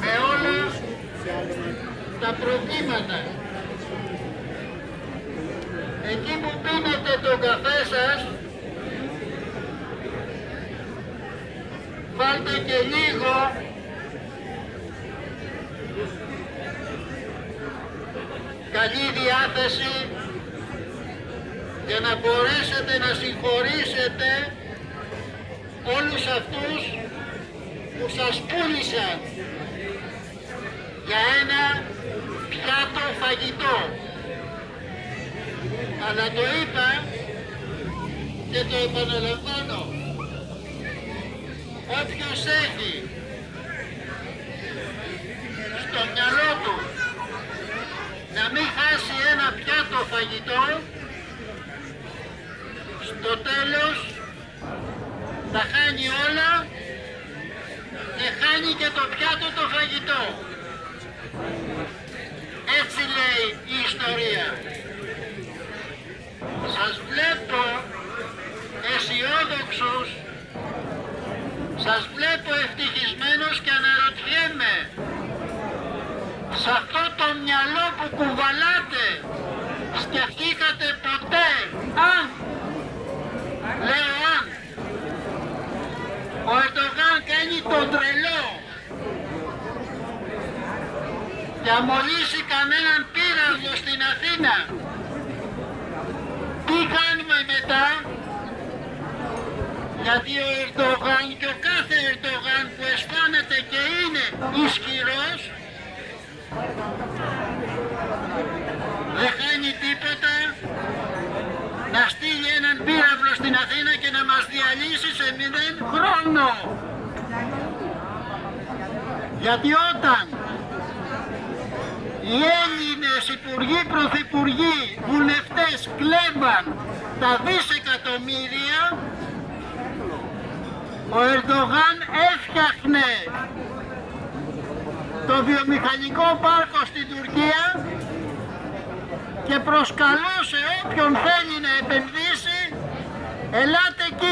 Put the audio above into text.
με όλα τα προβλήματα. Εκεί που πίνετε τον καφέ σας, βάλτε και λίγο καλή διάθεση για να μπορέσετε να συγχωρήσετε όλους αυτούς που σας πούλησαν για ένα πιάτο φαγητό. Αλλά το είπα και το επαναλαμβάνω. Όποιος έχει στο μυαλό του να μην χάσει ένα πιάτο φαγητό, στο τέλος τα χάνει όλα και χάνει και το πιάτο το φαγητό. Έτσι λέει η ιστορία. Σας βλέπω αισιόδοξους, σας βλέπω ευτυχισμένος και αναρωτιέμαι σε αυτό το μυαλό που κουβαλάτε σκεφτήκατε ποτέ τον τρελό και αμολύσει κανέναν πύραυλο στην Αθήνα. Τι κάνουμε μετά, γιατί ο Ερντογάν και ο κάθε Ερντογάν που αισθάνεται και είναι ισχυρός δεν κάνει τίποτα να στείλει έναν πύραυλο στην Αθήνα και να μας διαλύσει σε μηδέν χρόνο. Γιατί όταν οι Έλληνες υπουργοί, πρωθυπουργοί, βουλευτές κλέβαν τα δισεκατομμύρια, ο Ερντογάν έφτιαχνε το βιομηχανικό πάρκο στην Τουρκία και προσκαλούσε όποιον θέλει να επενδύσει ελάτε κύριοι